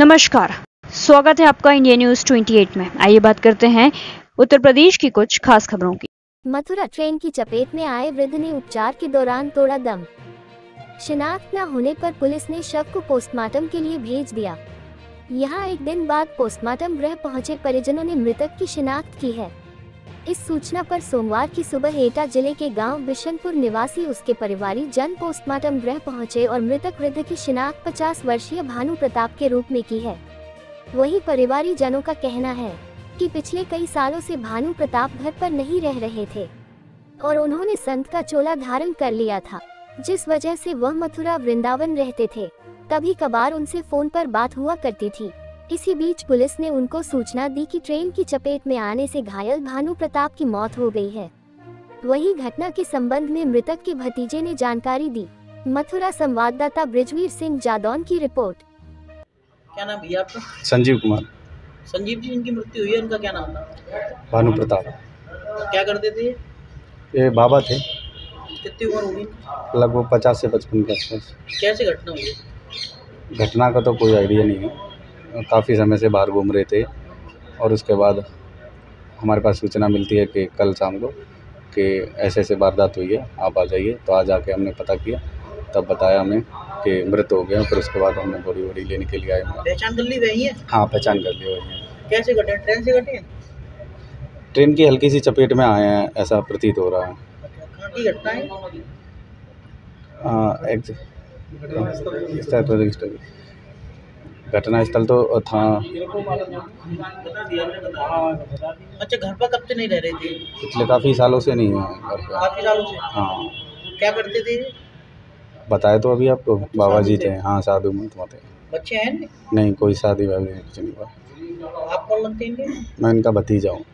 नमस्कार। स्वागत है आपका इंडिया न्यूज़ 28 में। आइए बात करते हैं उत्तर प्रदेश की कुछ खास खबरों की। मथुरा ट्रेन की चपेट में आए वृद्ध ने उपचार के दौरान तोड़ा दम। शिनाख्त न होने पर पुलिस ने शव को पोस्टमार्टम के लिए भेज दिया। यहाँ एक दिन बाद पोस्टमार्टम गृह पहुँचे परिजनों ने मृतक की शिनाख्त की है। इस सूचना पर सोमवार की सुबह एटा ज़िले के गाँव बिशनपुर निवासी, उसके परिवारी जन पोस्टमार्टम गृह पहुँचे और मृतक वृद्ध की शिनाख्त 50 वर्षीय भानु प्रताप के रूप में की है। वही परिवारी जनों का कहना है कि पिछले कई सालों से भानु प्रताप घर पर नहीं रह रहे थे और उन्होंने संत का चोला धारण कर लिया था, जिस वजह से वह मथुरा वृंदावन रहते थे। कभी कभार उनसे फ़ोन पर बात हुआ करती थी। इसी बीच पुलिस ने उनको सूचना दी कि ट्रेन की चपेट में आने से घायल भानु प्रताप की मौत हो गई है। वही घटना के संबंध में मृतक के भतीजे ने जानकारी दी। मथुरा संवाददाता ब्रिजवीर सिंह जादौन की रिपोर्ट। क्या नाम भैया आपका? संजीव कुमार। संजीव जी इनकी मृत्यु हुई है इनका क्या नाम था? भानु प्रताप। क्या करते थे? ये? ये बाबा थे। कितनी उम्र होगी? लगभग पचास से पचपन के आसपास। कैसे घटना हुई घटना का तो कोई आइडिया नहीं है। काफ़ी समय से बाहर घूम रहे थे और उसके बाद हमारे पास सूचना मिलती है कि कल शाम को कि ऐसे ऐसे वारदात हुई है आप आ जाइए तो आज आके हमने पता किया तब बताया हमें कि मृत हो गया फिर उसके बाद हमने बॉडी वॉडी लेने के लिए आए पहचान कर ली वही है हाँ पहचान कर लिया वही है कैसे घटे ट्रेन से घटे ट्रेन की हल्की सी चपेट में आए हैं ऐसा प्रतीत हो रहा है की घटना है हाँ, एक इस टाइप का रजिस्टर घटना स्थल तो था। अच्छा घर पर कब से नहीं रह रहे थे? पिछले काफ़ी सालों से नहीं है घर काफ़ी सालों से? हाँ। क्या करते थे? बताए तो अभी आपको बाबा जी थे। हाँ साधु मंत थे बच्चे हैं? नहीं कोई शादी वादी कुछ नहीं हुआ। आप कौन लगते हैं मैं इनका भतीजा हूँ।